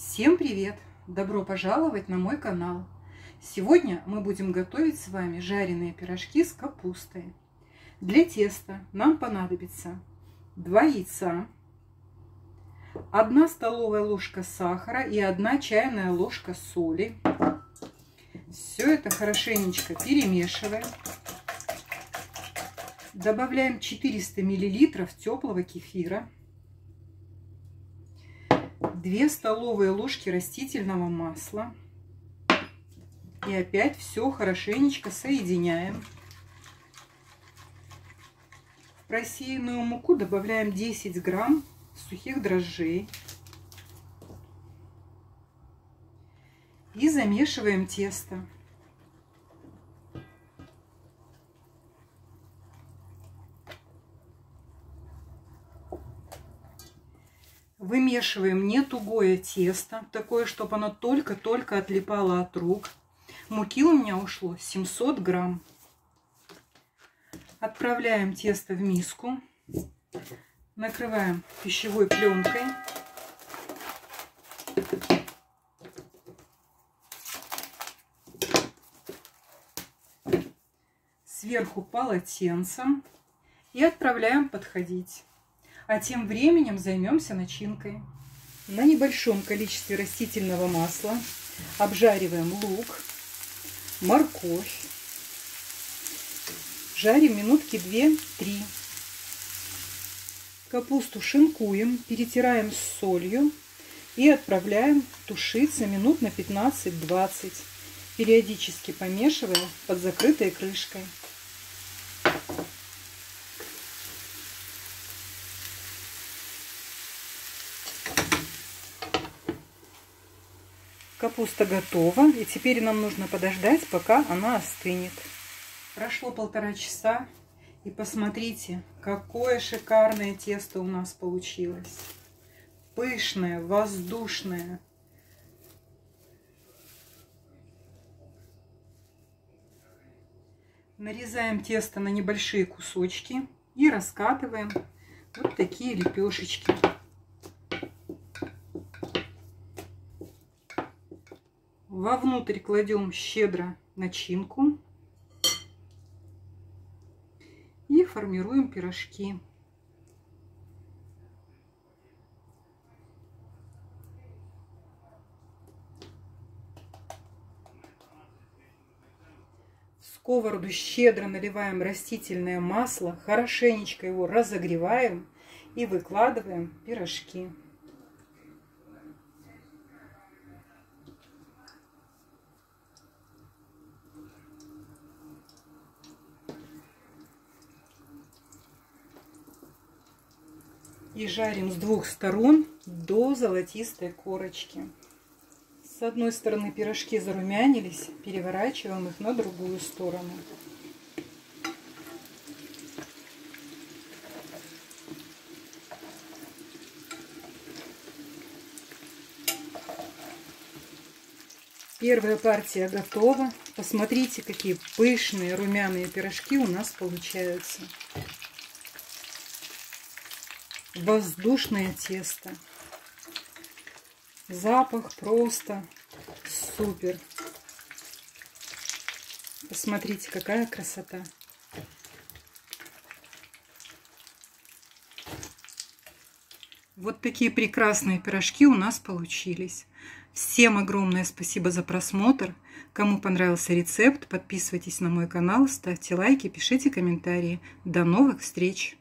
Всем привет! Добро пожаловать на мой канал! Сегодня мы будем готовить с вами жареные пирожки с капустой. Для теста нам понадобится 2 яйца, 1 столовая ложка сахара и 1 чайная ложка соли. Все это хорошенечко перемешиваем. Добавляем 400 миллилитров теплого кефира. 2 столовые ложки растительного масла. И опять все хорошенечко соединяем. В просеянную муку добавляем 10 грамм сухих дрожжей. И замешиваем тесто. Вымешиваем не тугое тесто, такое, чтобы оно только-только отлипало от рук. Муки у меня ушло 700 грамм. Отправляем тесто в миску. Накрываем пищевой пленкой. Сверху полотенцем. И отправляем подходить. А тем временем займемся начинкой. На небольшом количестве растительного масла обжариваем лук, морковь. Жарим минутки 2-3. Капусту шинкуем, перетираем с солью и отправляем тушиться минут на 15-20, периодически помешивая под закрытой крышкой. Капуста готова. И теперь нам нужно подождать, пока она остынет. Прошло полтора часа. И посмотрите, какое шикарное тесто у нас получилось. Пышное, воздушное. Нарезаем тесто на небольшие кусочки и раскатываем вот такие лепешечки. Вовнутрь кладем щедро начинку и формируем пирожки. Сковороду щедро наливаем растительное масло, хорошенечко его разогреваем и выкладываем пирожки. И жарим с двух сторон до золотистой корочки. С одной стороны пирожки зарумянились, переворачиваем их на другую сторону. Первая партия готова. Посмотрите, какие пышные румяные пирожки у нас получаются воздушное тесто. Запах просто супер. Посмотрите, какая красота. Вот такие прекрасные пирожки у нас получились. Всем огромное спасибо за просмотр. Кому понравился рецепт, подписывайтесь на мой канал, ставьте лайки, пишите комментарии. До новых встреч!